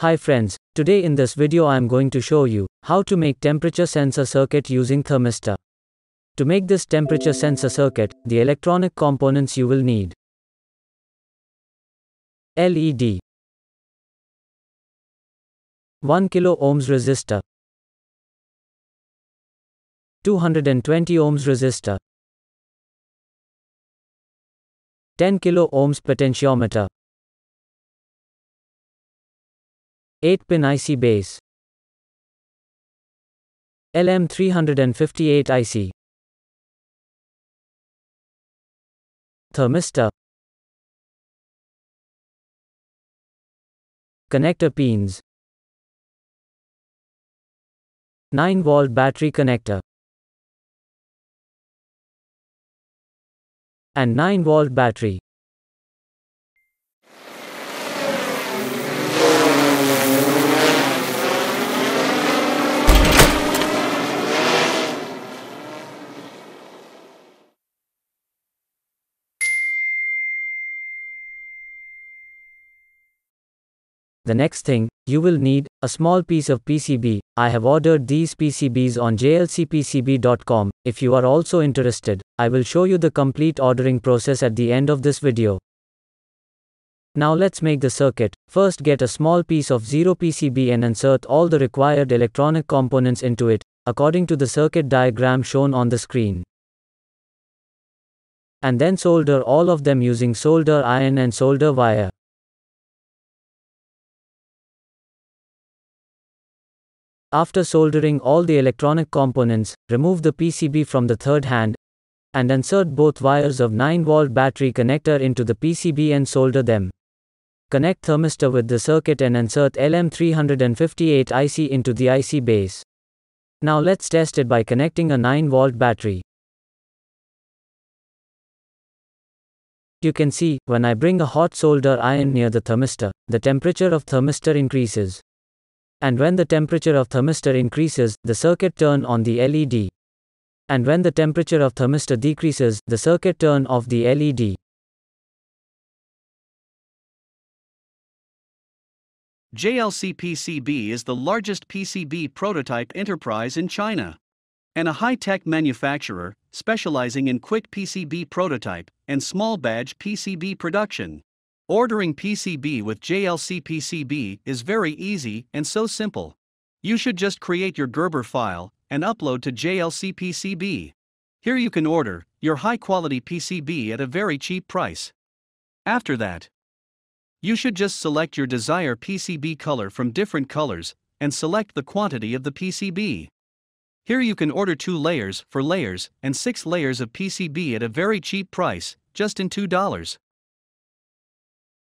Hi friends, today in this video I am going to show you how to make temperature sensor circuit using thermistor. To make this temperature sensor circuit, the electronic components you will need. LED 1 kilo ohms resistor 220 ohms resistor 10 kilo ohms potentiometer 8 pin IC base. LM358 IC thermistor. Connector pins. 9 volt battery connector. And 9 volt battery. The next thing, you will need a small piece of PCB. I have ordered these PCBs on jlcpcb.com. If you are also interested, I will show you the complete ordering process at the end of this video. Now let's make the circuit. First get a small piece of 0 PCB and insert all the required electronic components into it, according to the circuit diagram shown on the screen. And then solder all of them using solder iron and solder wire. After soldering all the electronic components, remove the PCB from the third hand and insert both wires of 9 volt battery connector into the PCB and solder them. Connect thermistor with the circuit and insert LM358 IC into the IC base. Now let's test it by connecting a 9 volt battery. You can see, when I bring a hot solder iron near the thermistor, the temperature of thermistor increases. And when the temperature of thermistor increases, the circuit turn on the LED. And when the temperature of thermistor decreases, the circuit turn off the LED. JLC PCB is the largest PCB prototype enterprise in China and a high tech manufacturer specializing in quick PCB prototype and small batch PCB production. Ordering PCB with JLC PCB is very easy and so simple. You should just create your Gerber file and upload to JLC PCB. Here you can order your high quality PCB at a very cheap price. After that, you should just select your desired PCB color from different colors and select the quantity of the PCB. Here you can order 2 layers for layers and 6 layers of PCB at a very cheap price, just in $2.